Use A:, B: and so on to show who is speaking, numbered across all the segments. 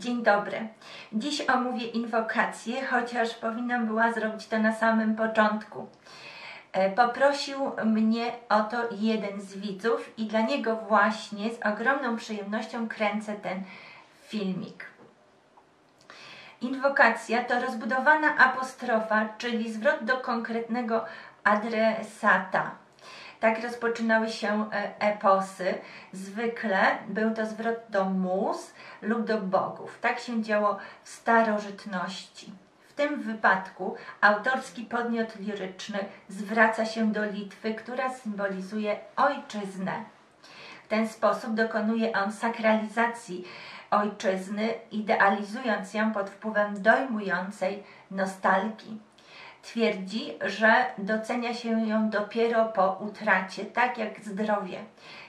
A: Dzień dobry. Dziś omówię inwokację, chociaż powinnam była zrobić to na samym początku. E, poprosił mnie o to jeden z widzów i dla niego właśnie z ogromną przyjemnością kręcę ten filmik. Inwokacja to rozbudowana apostrofa, czyli zwrot do konkretnego adresata. Tak rozpoczynały się e, eposy. Zwykle był to zwrot do mus lub do bogów. Tak się działo w starożytności. W tym wypadku autorski podmiot liryczny zwraca się do Litwy, która symbolizuje ojczyznę. W ten sposób dokonuje on sakralizacji ojczyzny, idealizując ją pod wpływem dojmującej nostalgii. Twierdzi, że docenia się ją dopiero po utracie, tak jak zdrowie.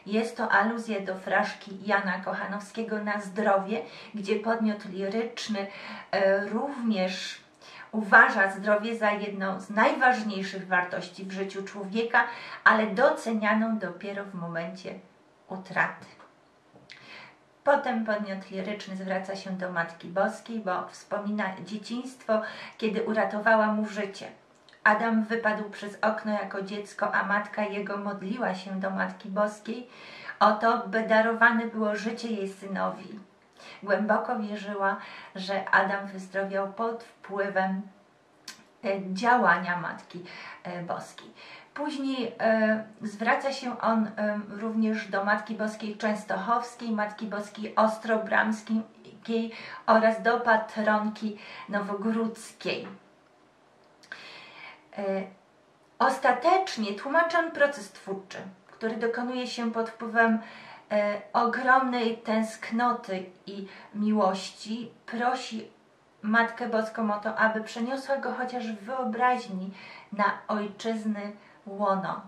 A: Jest to aluzja do fraszki Jana Kochanowskiego na zdrowie, gdzie podmiot liryczny e, również uważa zdrowie za jedną z najważniejszych wartości w życiu człowieka, ale docenianą dopiero w momencie utraty. Potem podmiot liryczny zwraca się do Matki Boskiej, bo wspomina dzieciństwo, kiedy uratowała mu życie. Adam wypadł przez okno jako dziecko, a matka jego modliła się do Matki Boskiej o to, by darowane było życie jej synowi. Głęboko wierzyła, że Adam wyzdrowiał pod wpływem działania Matki e, Boskiej. Później e, zwraca się on e, również do Matki Boskiej Częstochowskiej, Matki Boskiej Ostrobramskiej oraz do patronki Nowogródzkiej. E, ostatecznie tłumaczy on proces twórczy, który dokonuje się pod wpływem e, ogromnej tęsknoty i miłości. Prosi Matkę Boską o to, aby przeniosła go chociaż w wyobraźni na ojczyzny łono.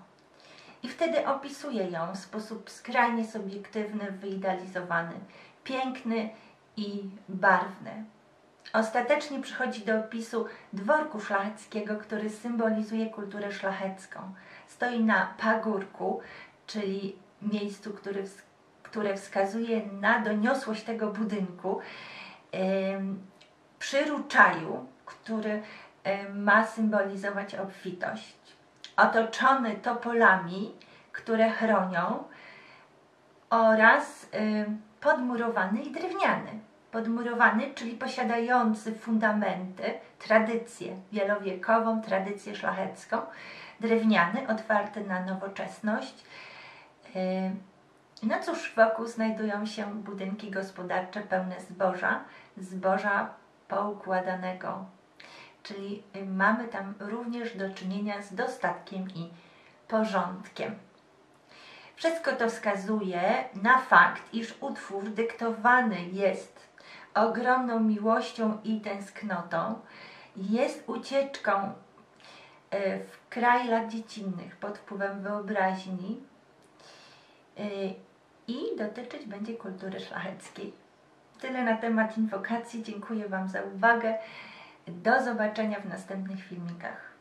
A: I wtedy opisuje ją w sposób skrajnie subiektywny, wyidealizowany, piękny i barwny. Ostatecznie przychodzi do opisu dworku szlacheckiego, który symbolizuje kulturę szlachecką. Stoi na pagórku, czyli miejscu, który, które wskazuje na doniosłość tego budynku, przy ruczaju, który ma symbolizować obfitość otoczony topolami, które chronią oraz y, podmurowany i drewniany. Podmurowany, czyli posiadający fundamenty, tradycję wielowiekową, tradycję szlachecką, drewniany, otwarty na nowoczesność. Y, no cóż, wokół znajdują się budynki gospodarcze pełne zboża, zboża poukładanego czyli y, mamy tam również do czynienia z dostatkiem i porządkiem. Wszystko to wskazuje na fakt, iż utwór dyktowany jest ogromną miłością i tęsknotą, jest ucieczką y, w kraj lat dziecinnych pod wpływem wyobraźni y, i dotyczyć będzie kultury szlacheckiej. Tyle na temat inwokacji. Dziękuję Wam za uwagę. Do zobaczenia w następnych filmikach.